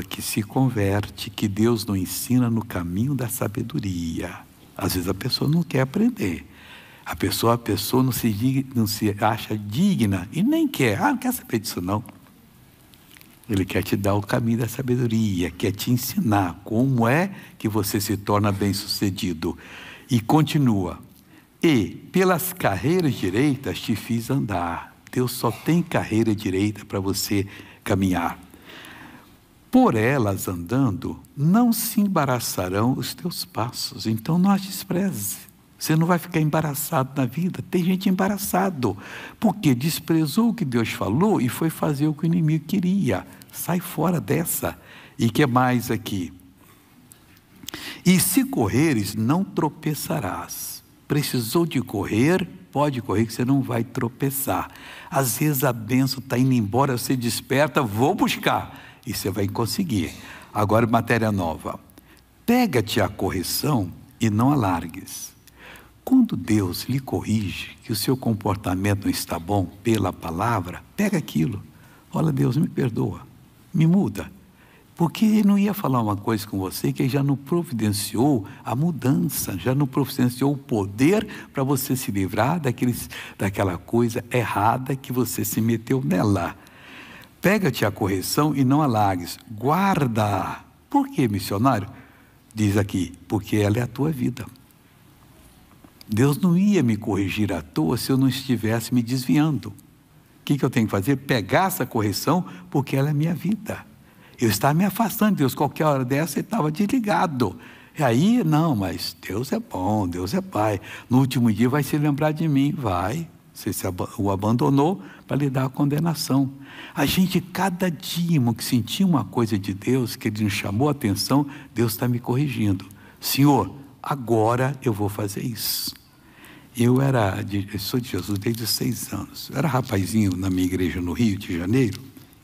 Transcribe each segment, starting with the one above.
que se converte, que Deus não ensina no caminho da sabedoria. Às vezes a pessoa não quer aprender. A pessoa, a pessoa não se, não se acha digna e nem quer. Ah, não quer saber disso não. Ele quer te dar o caminho da sabedoria, quer te ensinar como é que você se torna bem-sucedido. E continua. E pelas carreiras direitas te fiz andar. Deus só tem carreira direita para você caminhar. Por elas andando, não se embaraçarão os teus passos. Então não as despreze. Você não vai ficar embaraçado na vida. Tem gente embaraçado, porque desprezou o que Deus falou e foi fazer o que o inimigo queria. Sai fora dessa. E que mais aqui? E se correres, não tropeçarás. Precisou de correr, pode correr que você não vai tropeçar. Às vezes a benção está indo embora, você desperta, vou buscar e você vai conseguir. Agora, matéria nova. Pega-te a correção e não alargues. Quando Deus lhe corrige que o seu comportamento não está bom pela palavra, pega aquilo. Olha, Deus, me perdoa, me muda. Porque ele não ia falar uma coisa com você que já não providenciou a mudança, já não providenciou o poder para você se livrar daqueles, daquela coisa errada que você se meteu nela. Pega-te a correção e não alagues. Guarda. Por que, missionário? Diz aqui, porque ela é a tua vida. Deus não ia me corrigir à toa se eu não estivesse me desviando. O que, que eu tenho que fazer? Pegar essa correção, porque ela é minha vida. Eu estava me afastando de Deus, qualquer hora dessa ele estava desligado. E aí, não, mas Deus é bom, Deus é Pai. No último dia vai se lembrar de mim, vai. Você o abandonou para lhe dar a condenação. A gente, cada dia que sentia uma coisa de Deus, que Ele nos chamou a atenção, Deus está me corrigindo. Senhor, agora eu vou fazer isso. Eu era, eu sou de Jesus desde seis anos. Eu era rapazinho na minha igreja no Rio de Janeiro.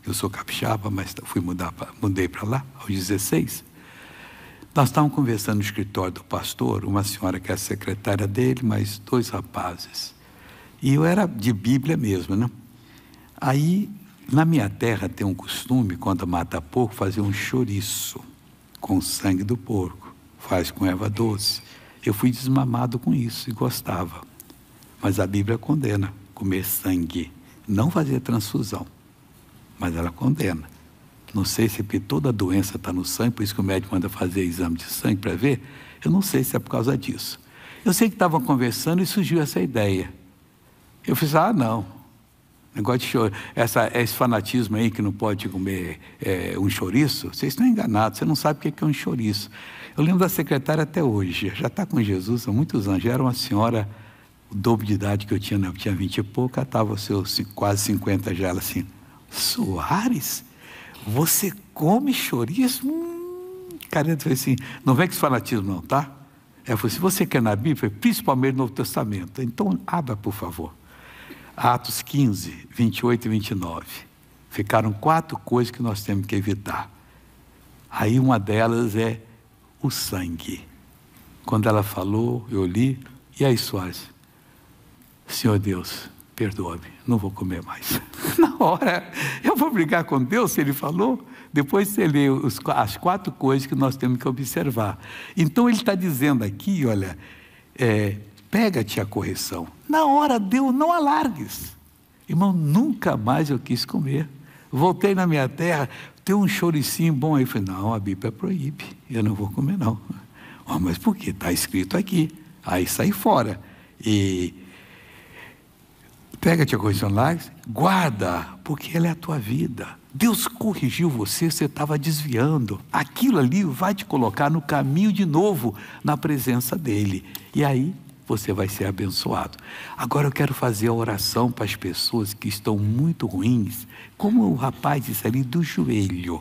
Eu sou capixaba, mas fui mudar pra, mudei para lá aos 16. Nós estávamos conversando no escritório do pastor, uma senhora que é secretária dele, mais dois rapazes. E eu era de Bíblia mesmo, né? Aí, na minha terra tem um costume, quando mata porco, fazer um chouriço com sangue do porco. Faz com erva doce. Eu fui desmamado com isso e gostava. Mas a Bíblia condena comer sangue, não fazer transfusão. Mas ela condena. Não sei se é toda doença está no sangue, por isso que o médico manda fazer exame de sangue para ver. Eu não sei se é por causa disso. Eu sei que estavam conversando e surgiu essa ideia. Eu fiz, ah, não. Negócio de choro. Essa, esse fanatismo aí que não pode comer é, um chouriço, vocês estão enganados, você não sabe o que é um chouriço. Eu lembro da secretária até hoje, já está com Jesus há muitos anos, já era uma senhora, o dobro de idade que eu tinha, né? eu tinha 20 e pouco, ela estava seus quase 50 já, ela assim, Soares, você come chouriço? Hum, eu falei assim, não vem com esse fanatismo não, tá? Ela falou, se você quer na Bíblia, principalmente no Novo Testamento, então abra, por favor. Atos 15, 28 e 29. Ficaram quatro coisas que nós temos que evitar. Aí uma delas é o sangue. Quando ela falou, eu li, e aí Soares, Senhor Deus, perdoa-me, não vou comer mais. Na hora, eu vou brigar com Deus se Ele falou. Depois você lê os, as quatro coisas que nós temos que observar. Então ele está dizendo aqui, olha, é, pega-te a correção. Na hora deu, não alargues. Irmão, nunca mais eu quis comer. Voltei na minha terra, tem um choricinho bom aí. Falei, não, a Bíblia proíbe, eu não vou comer não. Oh, mas por quê? Está escrito aqui. Aí saí fora. E pega-te a correção lá, guarda, porque ela é a tua vida. Deus corrigiu você, você estava desviando. Aquilo ali vai te colocar no caminho de novo, na presença dEle. E aí você vai ser abençoado. Agora eu quero fazer a oração para as pessoas que estão muito ruins, como o rapaz disse ali do joelho.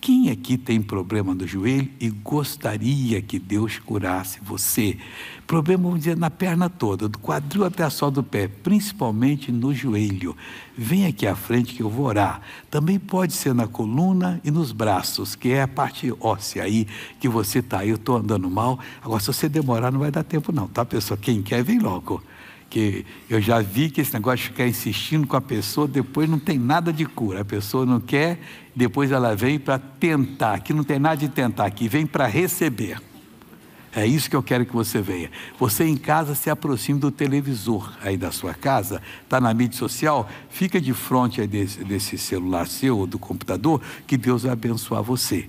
Quem aqui tem problema no joelho e gostaria que Deus curasse você? Problema, vamos dizer, na perna toda, do quadril até a sola do pé, principalmente no joelho. Vem aqui à frente que eu vou orar. Também pode ser na coluna e nos braços, que é a parte óssea aí que você está. Eu estou andando mal. Agora, se você demorar, não vai dar tempo, não, tá, pessoal? Quem quer, vem logo. Que eu já vi que esse negócio de ficar insistindo com a pessoa, depois não tem nada de cura. A pessoa não quer, depois ela vem para tentar. Aqui não tem nada de tentar, aqui vem para receber. É isso que eu quero que você venha. Você em casa se aproxime do televisor aí da sua casa, está na mídia social, fica de frente desse, desse celular seu ou do computador, que Deus vai abençoar você.